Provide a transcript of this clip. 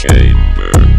chamber.